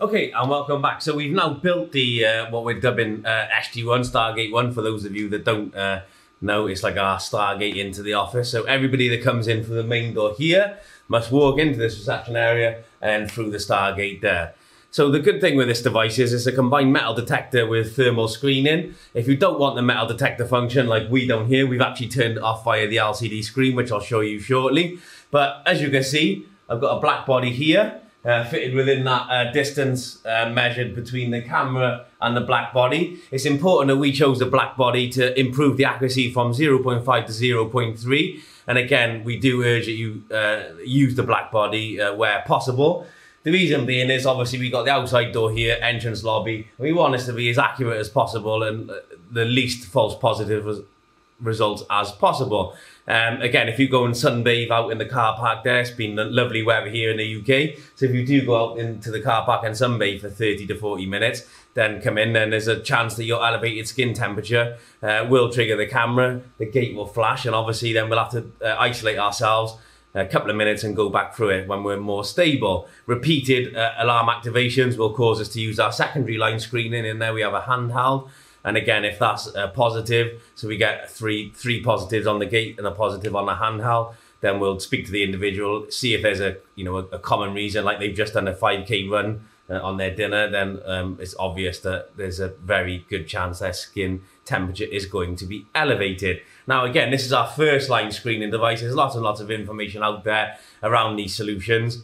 Okay, and welcome back. So we've now built the uh, what we're dubbing uh, SG1 Stargate One. For those of you that don't uh, know, it's like our Stargate into the office. So everybody that comes in from the main door here must walk into this reception area and through the Stargate there. So the good thing with this device is it's a combined metal detector with thermal screening. If you don't want the metal detector function like we don't here, we've actually turned it off via the LCD screen, which I'll show you shortly. But as you can see, I've got a black body here uh, fitted within that uh, distance uh, measured between the camera and the black body. It's important that we chose the black body to improve the accuracy from 0.5 to 0.3. And again, we do urge that you uh, use the black body uh, where possible. The reason being is obviously we got the outside door here, entrance lobby. We want this to be as accurate as possible and uh, the least false positive results as possible. Um, again, if you go and sunbathe out in the car park there, it's been lovely weather here in the UK. So if you do go out into the car park and sunbathe for 30 to 40 minutes, then come in and there's a chance that your elevated skin temperature uh, will trigger the camera, the gate will flash, and obviously then we'll have to uh, isolate ourselves a couple of minutes and go back through it when we're more stable. Repeated uh, alarm activations will cause us to use our secondary line screening, and there we have a handheld. And again, if that's a positive, so we get three three positives on the gate and a positive on the handheld, then we'll speak to the individual, see if there's a you know a, a common reason, like they've just done a 5k run uh, on their dinner. Then um, it's obvious that there's a very good chance their skin temperature is going to be elevated. Now, again, this is our first line screening device. There's lots and lots of information out there around these solutions.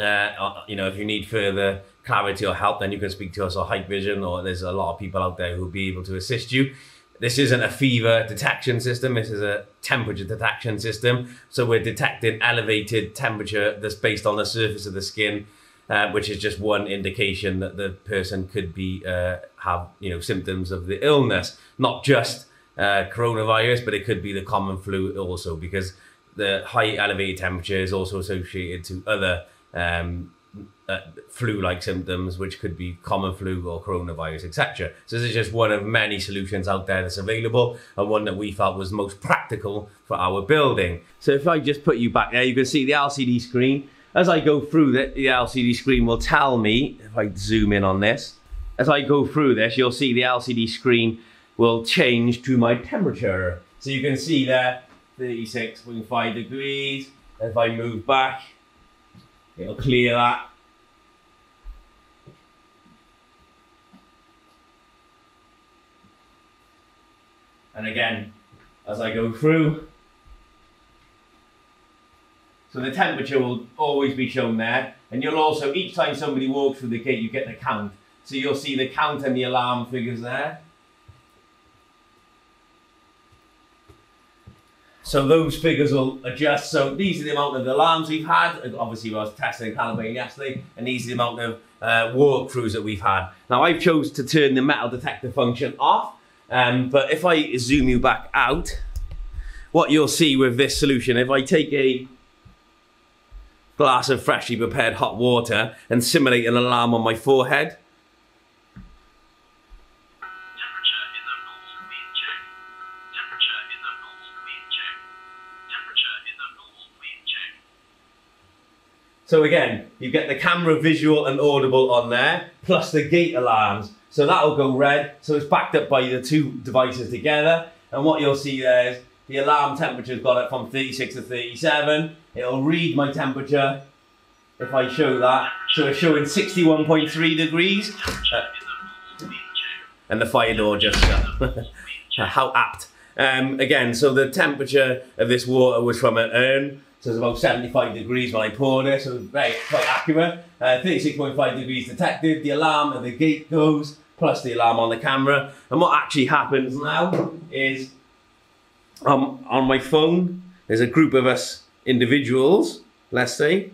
Uh, you know, if you need further clarity or help, then you can speak to us or Hikvision, or there's a lot of people out there who'll be able to assist you. This isn't a fever detection system, this is a temperature detection system. So we're detecting elevated temperature that's based on the surface of the skin, uh, which is just one indication that the person could be uh, have you know symptoms of the illness, not just uh, coronavirus, but it could be the common flu also because the high elevated temperature is also associated to other um, uh, flu-like symptoms, which could be common flu or coronavirus, etc. So this is just one of many solutions out there that's available, and one that we felt was most practical for our building. So if I just put you back there, you can see the LCD screen. As I go through the, the LCD screen will tell me, if I zoom in on this, as I go through this, you'll see the LCD screen will change to my temperature. So you can see there, 36.5 degrees. If I move back, it'll clear that And again, as I go through, so the temperature will always be shown there. And you'll also, each time somebody walks through the gate, you get the count. So you'll see the count and the alarm figures there. So those figures will adjust. So these are the amount of alarms we've had. Obviously, we was testing and calibrating yesterday, and these are the amount of uh, walkthroughs that we've had. Now, I've chose to turn the metal detector function off um, but if I zoom you back out, what you'll see with this solution, if I take a glass of freshly prepared hot water and simulate an alarm on my forehead, So again, you get the camera visual and audible on there, plus the gate alarms. So that'll go red. So it's backed up by the two devices together. And what you'll see there is the alarm temperature's got it from 36 to 37. It'll read my temperature if I show that. So it's showing 61.3 degrees. Uh, and the fire door just shut. How apt. Um, again, so the temperature of this water was from an urn. So it's about 75 degrees when I poured it, so very quite accurate. Uh, 36.5 degrees detected. The alarm at the gate goes, plus the alarm on the camera. And what actually happens now is um, on my phone, there's a group of us individuals, let's say,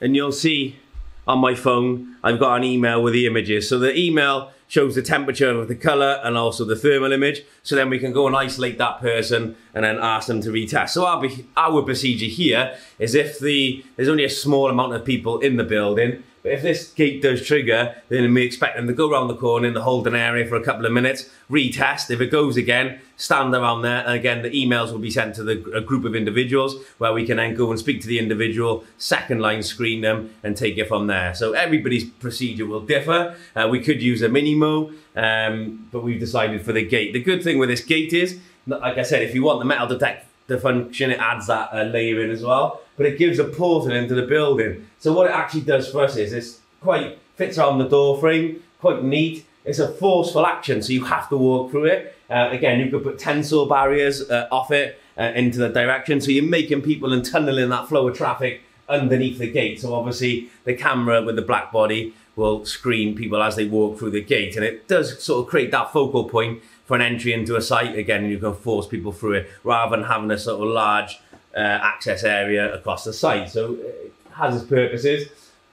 and you'll see on my phone, I've got an email with the images. So the email shows the temperature of the color and also the thermal image. So then we can go and isolate that person and then ask them to retest. So our, our procedure here is if the there's only a small amount of people in the building, But if this gate does trigger, then we expect them to go around the corner in the holding area for a couple of minutes, retest. If it goes again, stand around there. And again, the emails will be sent to the, a group of individuals where we can then go and speak to the individual, second line screen them, and take it from there. So everybody's procedure will differ. Uh, we could use a MinMoe, um, but we've decided for the gate. The good thing with this gate is, like I said, if you want the metal detector function, it adds that uh, layer in as well but it gives a portal into the building. So what it actually does for us is it's quite fits around the door frame, quite neat. It's a forceful action, so you have to walk through it. Uh, again, you could put tensile barriers uh, off it uh, into the direction, so you're making people and tunneling that flow of traffic underneath the gate. So obviously, the camera with the black body will screen people as they walk through the gate, and it does sort of create that focal point for an entry into a site. Again, you can force people through it rather than having a sort of large uh, access area across the site. So it has its purposes.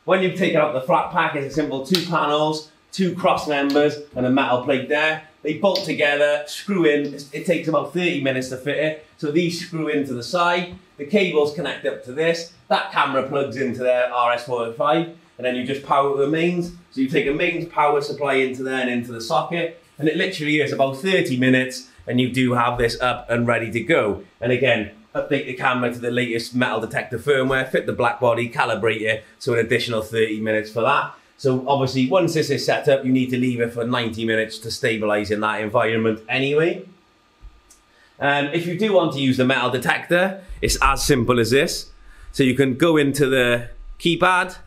When you've taken out the flat pack, it's a simple two panels, two cross members, and a metal plate there. They bolt together, screw in. It takes about 30 minutes to fit it. So these screw into the side. The cables connect up to this. That camera plugs into their RS405, and then you just power the mains. So you take a mains power supply into there and into the socket, and it literally is about 30 minutes, and you do have this up and ready to go. And again, update the camera to the latest metal detector firmware, fit the black body, calibrate it, so an additional 30 minutes for that. So obviously once this is set up, you need to leave it for 90 minutes to stabilize in that environment anyway. Um, if you do want to use the metal detector, it's as simple as this. So you can go into the keypad.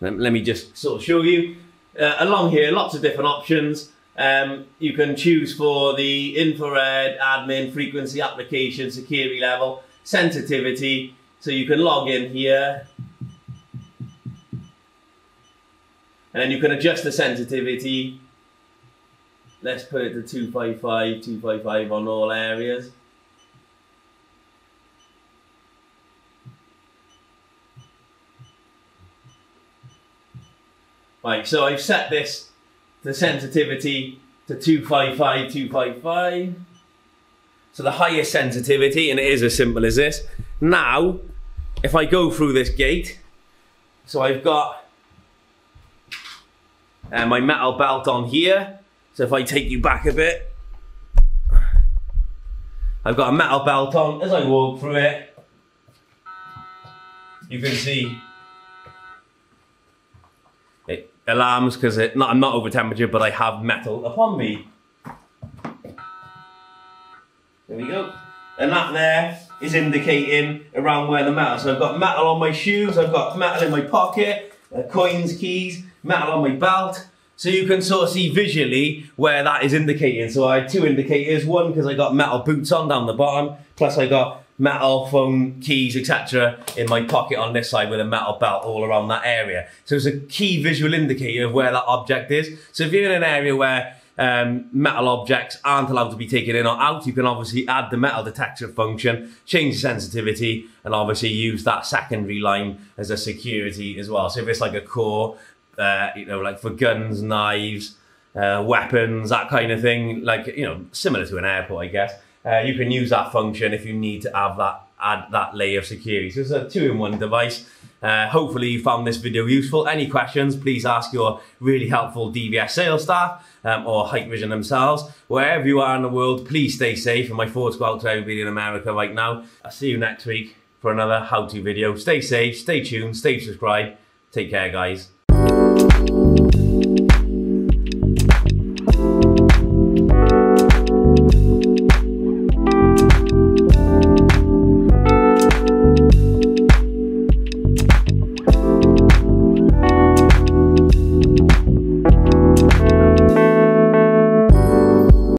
Let, let me just sort of show you. Uh, along here, lots of different options. Um, you can choose for the infrared, admin, frequency, application, security level, sensitivity. So you can log in here. And then you can adjust the sensitivity. Let's put it to 255, 255 on all areas. Right, so I've set this the sensitivity to 255, 255. So the highest sensitivity, and it is as simple as this. Now, if I go through this gate, so I've got uh, my metal belt on here. So if I take you back a bit, I've got a metal belt on. As I walk through it, you can see alarms because it I'm not over temperature, but I have metal upon me. There we go. And that there is indicating around where the metal. So I've got metal on my shoes, I've got metal in my pocket, uh, coins, keys, metal on my belt. So you can sort of see visually where that is indicating. So I had two indicators, one because I got metal boots on down the bottom, plus I got metal, phone, keys, etc. in my pocket on this side with a metal belt all around that area. So it's a key visual indicator of where that object is. So if you're in an area where um, metal objects aren't allowed to be taken in or out, you can obviously add the metal detector function, change the sensitivity, and obviously use that secondary line as a security as well. So if it's like a core, uh, you know, like for guns, knives, uh, weapons, that kind of thing, like, you know, similar to an airport, I guess uh, you can use that function if you need to have that add that layer of security. So it's a two-in-one device. Uh, hopefully you found this video useful. Any questions, please ask your really helpful DVS sales staff um, or Hikvision themselves. Wherever you are in the world, please stay safe. And my thoughts go out to everybody in America right now. I'll see you next week for another how-to video. Stay safe, stay tuned, stay subscribed. Take care, guys.